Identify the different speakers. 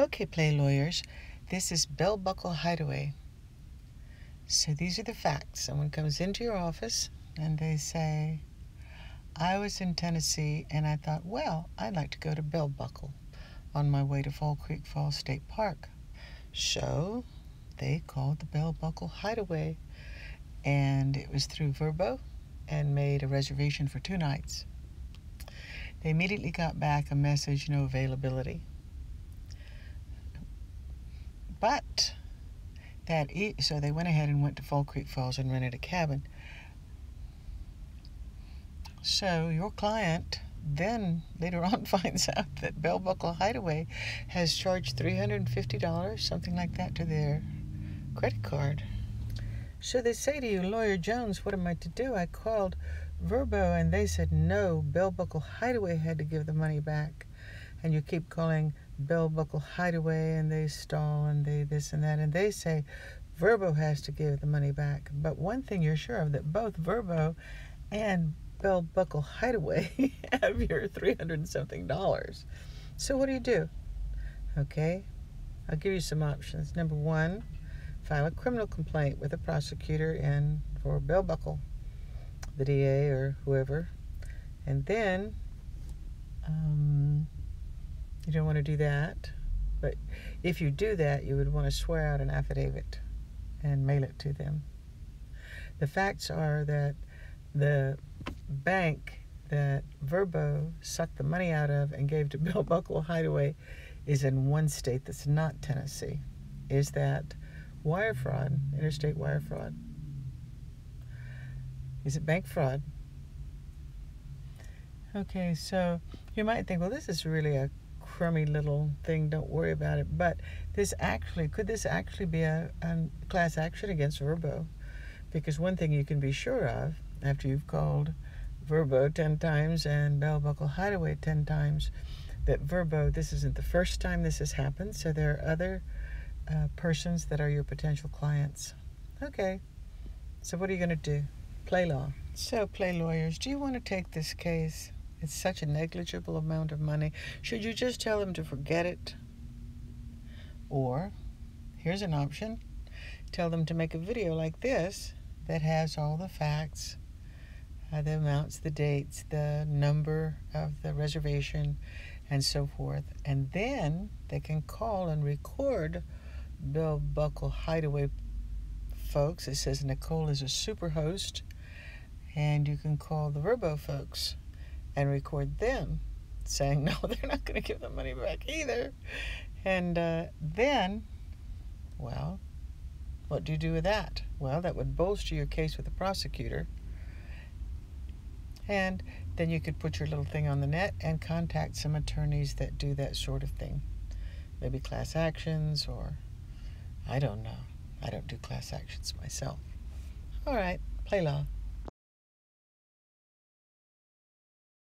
Speaker 1: Okay, play lawyers. This is Bell Buckle Hideaway. So these are the facts. Someone comes into your office and they say, I was in Tennessee and I thought, well, I'd like to go to Bell Buckle on my way to Fall Creek Falls State Park. So they called the Bell Buckle Hideaway and it was through Vrbo and made a reservation for two nights. They immediately got back a message, no availability. But that e- so they went ahead and went to Fall Creek Falls and rented a cabin. So your client then later on finds out that Bell Buckle Hideaway has charged $350, something like that, to their credit card. So they say to you, Lawyer Jones, what am I to do? I called Vrbo and they said no, Bell Buckle Hideaway had to give the money back. And you keep calling Bell Buckle Hideaway and they stall and they this and that. And they say Vrbo has to give the money back. But one thing you're sure of that both Vrbo and Bell Buckle Hideaway have your 300 something dollars. So what do you do? Okay, I'll give you some options. Number one, file a criminal complaint with a prosecutor and for Bell Buckle, the DA or whoever. And then um, you don't want to do that. But if you do that, you would want to swear out an affidavit and mail it to them. The facts are that the bank that Vrbo sucked the money out of and gave to Bell Buckle Hideaway is in one state that's not Tennessee. Is that wire fraud, interstate wire fraud? Is it bank fraud? Okay, so you might think, well, this is really a crummy little thing. Don't worry about it. But this actually, could this actually be a, a class action against Vrbo? Because one thing you can be sure of after you've called Vrbo 10 times and Bell Buckle Hideaway 10 times that Vrbo, this isn't the first time this has happened, so there are other uh, persons that are your potential clients. Okay, so what are you going to do? Play law. So, play lawyers, do you want to take this case? It's such a negligible amount of money. Should you just tell them to forget it? Or, here's an option tell them to make a video like this that has all the facts uh, the amounts, the dates, the number of the reservation, and so forth. And then they can call and record Bell Buckle Hideaway folks. It says Nicole is a super host, and you can call the Vrbo folks and record them saying, no, they're not going to give the money back either. And uh, then, well, what do you do with that? Well, that would bolster your case with the prosecutor and then you could put your little thing on the net and contact some attorneys that do that sort of thing. Maybe class actions or I don't know. I don't do class actions myself. All right, play law.